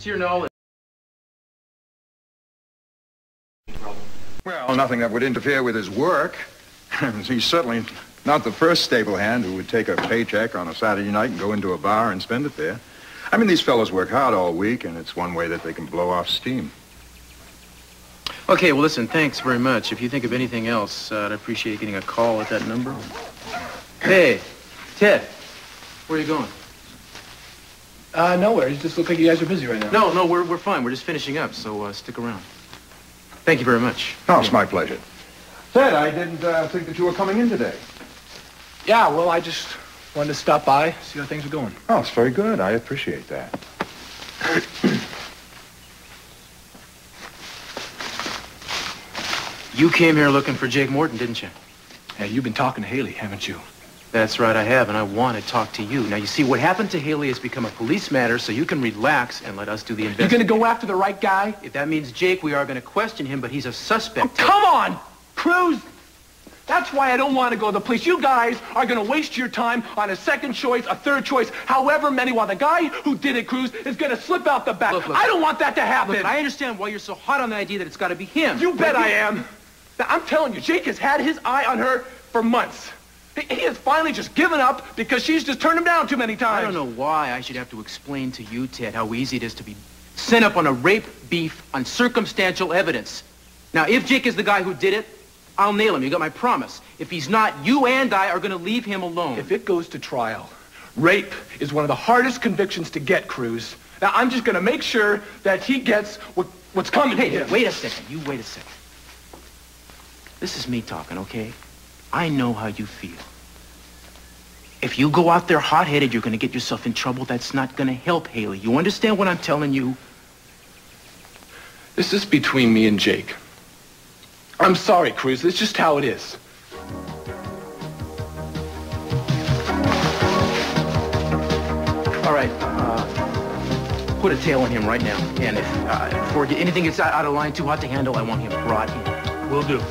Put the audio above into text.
To your knowledge. Well, nothing that would interfere with his work. He's certainly not the first stable hand who would take a paycheck on a Saturday night and go into a bar and spend it there. I mean, these fellows work hard all week, and it's one way that they can blow off steam. Okay, well, listen, thanks very much. If you think of anything else, uh, I'd appreciate getting a call at that number. Hey, Ted, where are you going? Uh, nowhere. You just look like you guys are busy right now. No, no, we're, we're fine. We're just finishing up, so uh, stick around. Thank you very much. Oh, it's my pleasure. Ted, I didn't uh, think that you were coming in today. Yeah, well, I just wanted to stop by, see how things are going. Oh, it's very good. I appreciate that. You came here looking for Jake Morton, didn't you? Hey, you've been talking to Hayley, haven't you? That's right, I have, and I want to talk to you. Now, you see, what happened to Hayley has become a police matter, so you can relax and let us do the investigation. You're gonna go after the right guy? If that means Jake, we are going to question him, but he's a suspect. Oh, come on, Cruz! That's why I don't want to go to the police. You guys are going to waste your time on a second choice, a third choice, however many, while the guy who did it, Cruz, is going to slip out the back. Look, look. I don't want that to happen. Look, I understand why you're so hot on the idea that it's got to be him. You bet I am. Now, I'm telling you, Jake has had his eye on her for months. He, he has finally just given up because she's just turned him down too many times. I don't know why I should have to explain to you, Ted, how easy it is to be sent up on a rape beef on circumstantial evidence. Now, if Jake is the guy who did it, I'll nail him. You got my promise. If he's not, you and I are going to leave him alone. If it goes to trial, rape is one of the hardest convictions to get, Cruz. Now, I'm just going to make sure that he gets what, what's coming Hey, to him. wait a second. You wait a second. This is me talking, okay? I know how you feel. If you go out there hot-headed, you're going to get yourself in trouble. That's not going to help Hayley. You understand what I'm telling you? This is between me and Jake. I'm sorry, Cruz. It's just how it is. All right. Uh, put a tail on him right now. And if uh, before anything gets out out of line, too hot to handle, I want him brought in. Will do.